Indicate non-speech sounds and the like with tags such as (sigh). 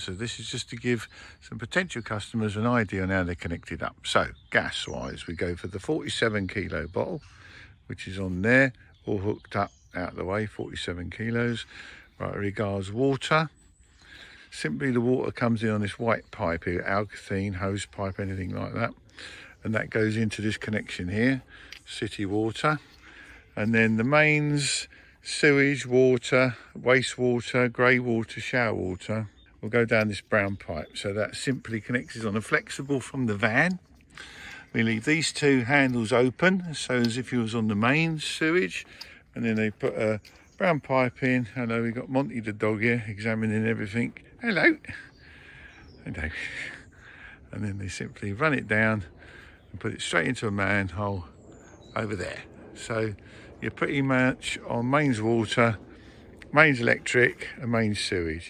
So this is just to give some potential customers an idea on how they're connected up. So gas wise, we go for the 47 kilo bottle, which is on there, all hooked up out of the way, 47 kilos. Right, regards water. Simply the water comes in on this white pipe here, alkathene, hose pipe, anything like that. And that goes into this connection here, city water. And then the mains, sewage, water, wastewater, grey water, shower water will go down this brown pipe. So that simply connects on a flexible from the van. We leave these two handles open, so as if it was on the main sewage. And then they put a brown pipe in. Hello, we've got Monty the dog here examining everything. Hello. Hello. (laughs) And then they simply run it down and put it straight into a manhole over there. So you're pretty much on mains water, mains electric and mains sewage.